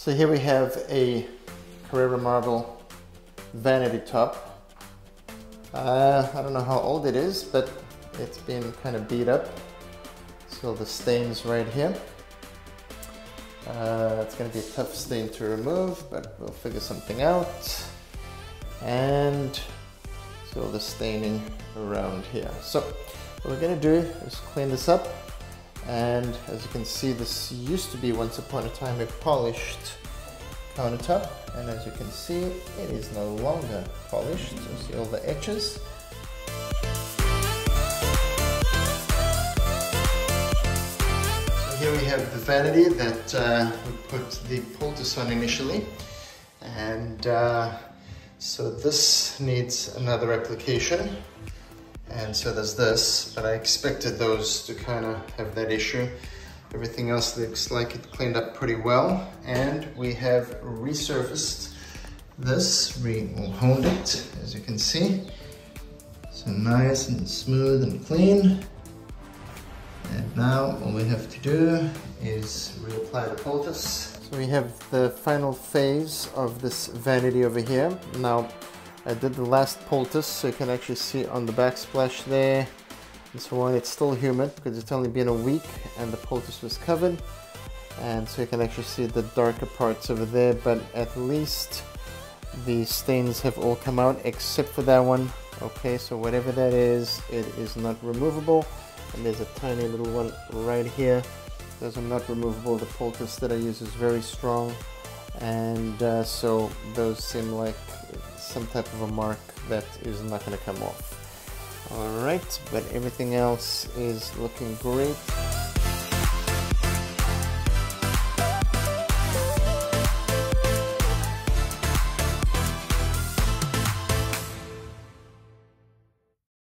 So here we have a Carrara Marble vanity top. Uh, I don't know how old it is, but it's been kind of beat up. So the stains right here. Uh, it's going to be a tough stain to remove, but we'll figure something out. And so the staining around here. So what we're going to do is clean this up. And as you can see, this used to be once upon a time a polished countertop. And as you can see, it is no longer polished. So see all the etches. here we have the vanity that uh, we put the poultice on initially. And uh, so this needs another application. And so there's this, but I expected those to kind of have that issue. Everything else looks like it cleaned up pretty well. And we have resurfaced this, re-honed it, as you can see. So nice and smooth and clean. And now all we have to do is reapply the poultice. So we have the final phase of this vanity over here. Now I did the last poultice so you can actually see on the backsplash there This one. It's still humid because it's only been a week and the poultice was covered. And so you can actually see the darker parts over there, but at least the stains have all come out except for that one. Okay, so whatever that is, it is not removable and there's a tiny little one right here those are not removable the poultice that I use is very strong and uh, so those seem like some type of a mark that is not going to come off. Alright but everything else is looking great